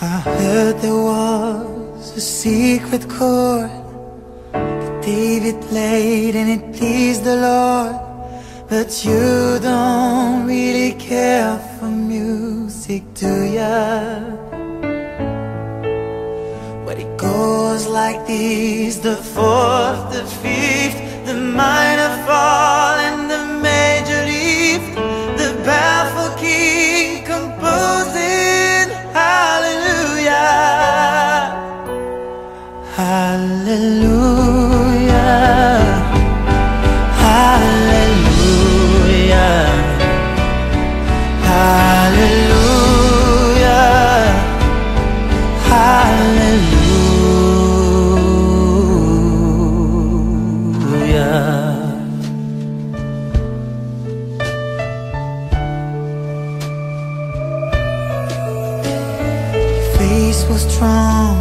heard there was a secret chord that David played and it pleased the Lord. But you don't really care for music, do ya? But it goes like this The fourth, the fifth, the minor fall Hallelujah Hallelujah Hallelujah Hallelujah. Your face was strong,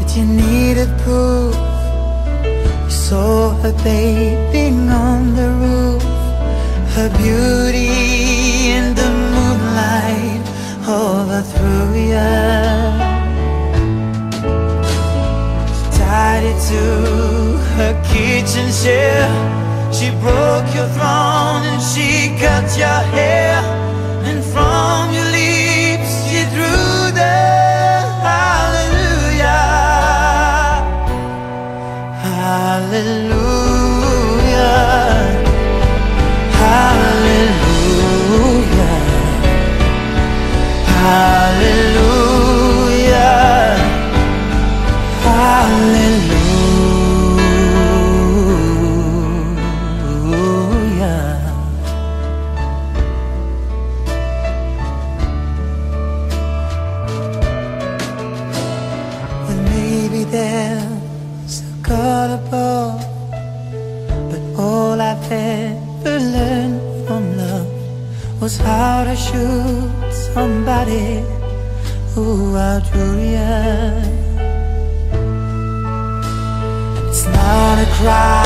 but you needed proof. You saw her bathing on the roof, her beauty in the moonlight overthrew you. tied it to her kitchen chair. She broke your throne and she cut your hair. And from your but all I've ever learned from love was how to shoot somebody who outdrew you. It's not a cry